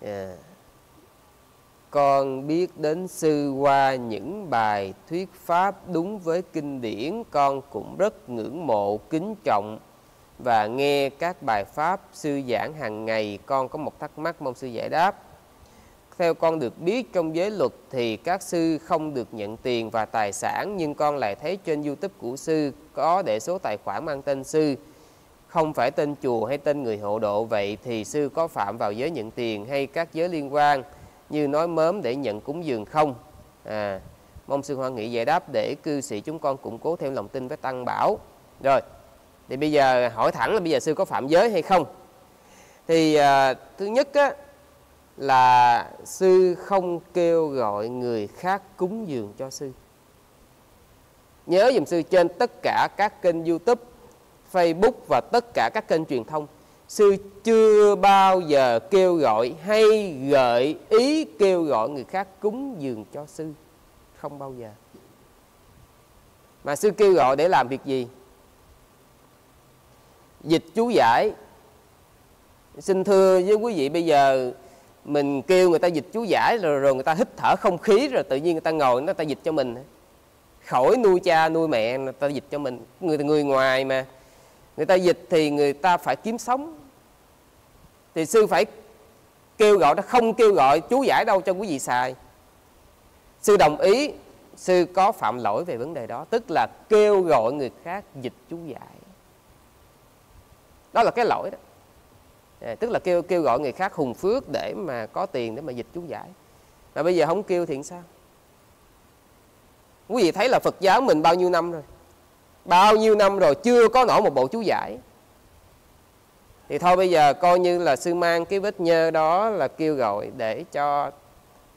Dạ. con biết đến sư qua những bài thuyết pháp đúng với kinh điển, con cũng rất ngưỡng mộ, kính trọng. Và nghe các bài pháp sư giảng hàng ngày, con có một thắc mắc mong sư giải đáp. Theo con được biết trong giới luật thì các sư không được nhận tiền và tài sản, nhưng con lại thấy trên youtube của sư có để số tài khoản mang tên sư không phải tên chùa hay tên người hộ độ vậy thì sư có phạm vào giới nhận tiền hay các giới liên quan? Như nói mớm để nhận cúng dường không? À mong sư hoan nghị giải đáp để cư sĩ chúng con củng cố thêm lòng tin với tăng bảo. Rồi thì bây giờ hỏi thẳng là bây giờ sư có phạm giới hay không? Thì à, thứ nhất á, là sư không kêu gọi người khác cúng dường cho sư. Nhớ dùm sư trên tất cả các kênh youtube facebook và tất cả các kênh truyền thông. Sư chưa bao giờ kêu gọi hay gợi ý kêu gọi người khác cúng dường cho sư. Không bao giờ. Mà sư kêu gọi để làm việc gì? Dịch chú giải. Xin thưa với quý vị, bây giờ mình kêu người ta dịch chú giải rồi rồi người ta hít thở không khí rồi tự nhiên người ta ngồi người ta dịch cho mình. Khỏi nuôi cha nuôi mẹ, người ta dịch cho mình. Người người ngoài mà người ta dịch thì người ta phải kiếm sống. Thì sư phải kêu gọi nó không kêu gọi chú giải đâu cho quý vị xài. Sư đồng ý sư có phạm lỗi về vấn đề đó tức là kêu gọi người khác dịch chú giải. Đó là cái lỗi đó. À, tức là kêu kêu gọi người khác hùng phước để mà có tiền để mà dịch chú giải. Mà bây giờ không kêu thì sao? Quý vị thấy là Phật giáo mình bao nhiêu năm rồi? Bao nhiêu năm rồi chưa có nổi một bộ chú giải. Thì thôi bây giờ coi như là sư mang cái vết nhơ đó là kêu gọi để cho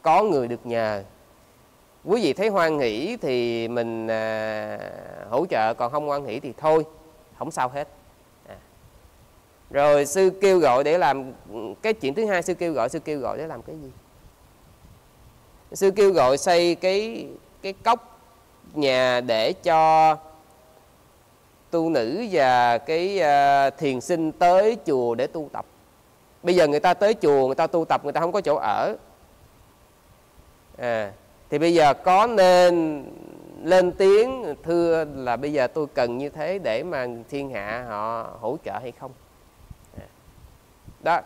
có người được nhờ. Quý vị thấy hoan hỷ thì mình à, hỗ trợ còn không hoan hỷ thì thôi không sao hết. À. rồi sư kêu gọi để làm cái chuyện thứ hai sư kêu gọi sư kêu gọi để làm cái gì? Sư kêu gọi xây cái cái cốc nhà để cho tu nữ và cái uh, thiền sinh tới chùa để tu tập. Bây giờ người ta tới chùa người ta tu tập người ta không có chỗ ở. À, thì bây giờ có nên lên tiếng thưa là bây giờ tôi cần như thế để mà thiên hạ họ hỗ trợ hay không? À, đó.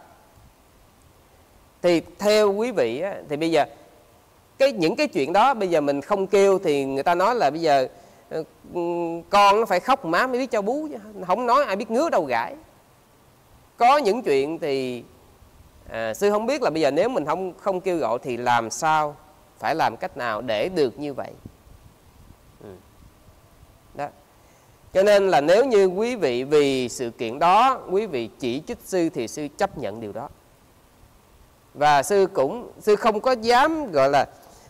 Thì theo quý vị á, thì bây giờ cái những cái chuyện đó bây giờ mình không kêu thì người ta nói là bây giờ Ờ, con nó phải khóc má mới biết cho bú chứ. Không nói ai biết ngứa đâu gãi. Có những chuyện thì à, sư không biết là bây giờ nếu mình không không kêu gọi thì làm sao phải làm cách nào để được như vậy? Ừ. đó. Cho nên là nếu như quý vị vì sự kiện đó quý vị chỉ trích sư thì sư chấp nhận điều đó. Và sư cũng sư không có dám gọi là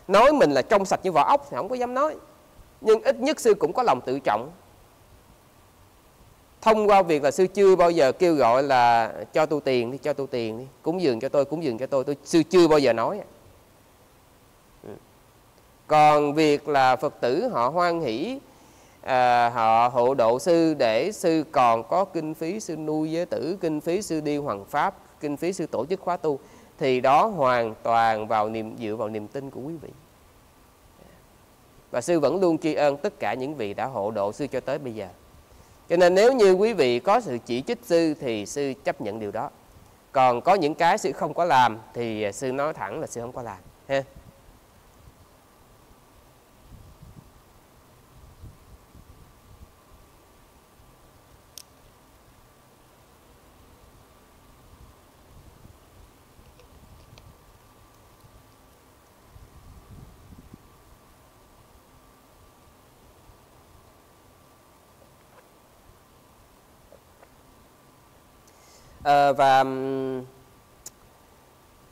nói mình là trong sạch như vỏ ốc thì không có dám nói nhưng ít nhất sư cũng có lòng tự trọng. Thông qua việc là sư chưa bao giờ kêu gọi là cho tôi tiền đi cho tôi tiền đi cúng dường cho tôi cúng dường cho tôi tôi sư chưa bao giờ nói. Còn việc là phật tử họ hoan hỷ à, họ hộ độ sư để sư còn có kinh phí sư nuôi giới tử kinh phí sư đi hoàng pháp kinh phí sư tổ chức khóa tu thì đó hoàn toàn vào niềm dựa vào niềm tin của quý vị và sư vẫn luôn tri ân tất cả những vị đã hộ độ sư cho tới bây giờ. Cho nên nếu như quý vị có sự chỉ trích sư thì sư chấp nhận điều đó. Còn có những cái sư không có làm thì sư nói thẳng là sư không có làm, ha? À, và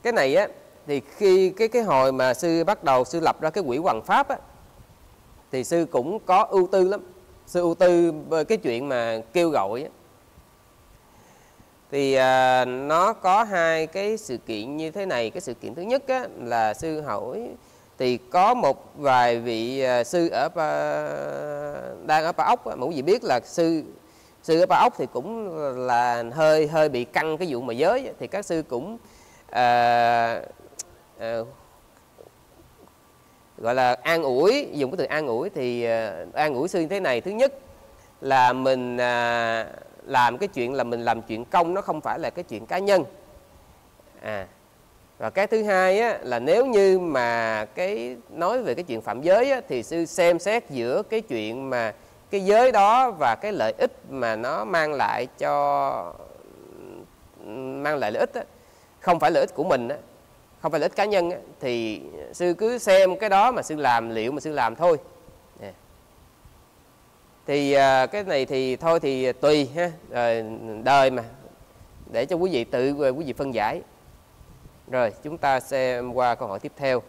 cái này á thì khi cái cái hồi mà sư bắt đầu sư lập ra cái quỹ hoàng pháp á thì sư cũng có ưu tư lắm. Sư ưu tư cái chuyện mà kêu gọi á. Thì à, nó có hai cái sự kiện như thế này. Cái sự kiện thứ nhất á, là sư hỏi thì có một vài vị à, sư ở đang ở pa ốc á, mà quý vị biết là sư sư ở ba ốc thì cũng là hơi hơi bị căng cái vụ mà giới thì các sư cũng à, à, gọi là an ủi dùng cái từ an ủi thì à, an ủi sư như thế này. Thứ nhất là mình à, làm cái chuyện là mình làm chuyện công nó không phải là cái chuyện cá nhân. À và cái thứ hai á, là nếu như mà cái nói về cái chuyện phạm giới á, thì sư xem xét giữa cái chuyện mà cái giới đó và cái lợi ích mà nó mang lại cho mang lại lợi ích đó, không phải lợi ích của mình đó, không phải lợi ích cá nhân đó, thì sư cứ xem cái đó mà sư làm liệu mà sư làm thôi. Thì à, cái này thì thôi thì tùy ha rồi đời mà. Để cho quý vị tự quý vị phân giải. Rồi chúng ta xem qua câu hỏi tiếp theo.